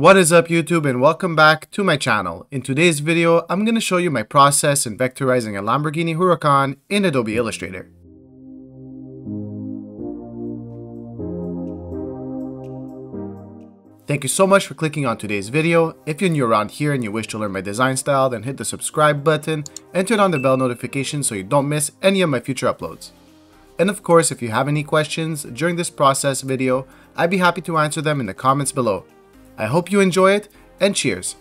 What is up YouTube and welcome back to my channel. In today's video, I'm going to show you my process in vectorizing a Lamborghini Huracan in Adobe Illustrator. Thank you so much for clicking on today's video. If you're new around here and you wish to learn my design style, then hit the subscribe button and turn on the bell notification so you don't miss any of my future uploads. And of course, if you have any questions during this process video, I'd be happy to answer them in the comments below. I hope you enjoy it and cheers!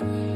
Bye.